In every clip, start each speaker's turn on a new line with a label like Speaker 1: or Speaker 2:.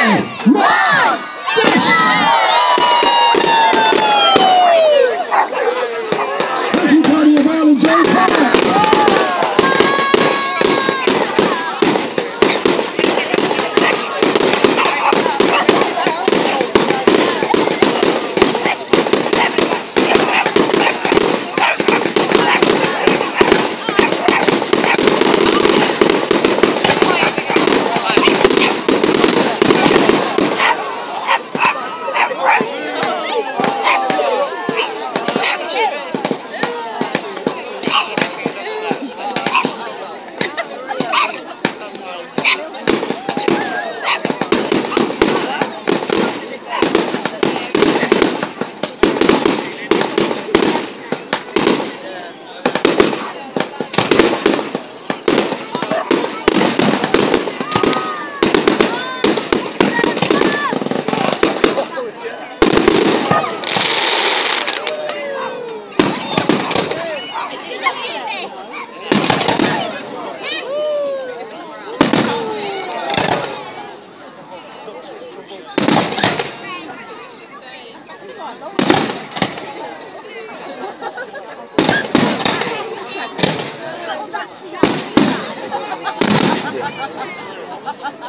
Speaker 1: Ten, nine, six.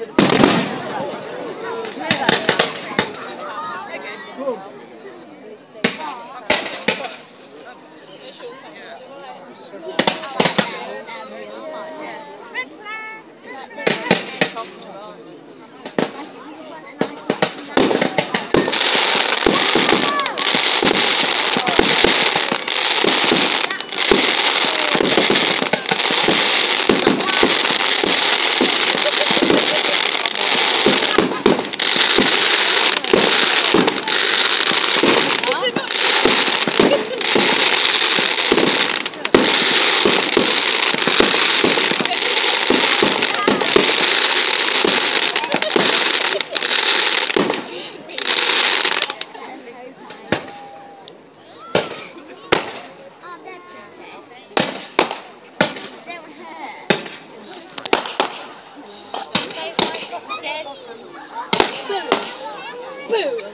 Speaker 1: Red flag! Red flag! Boo!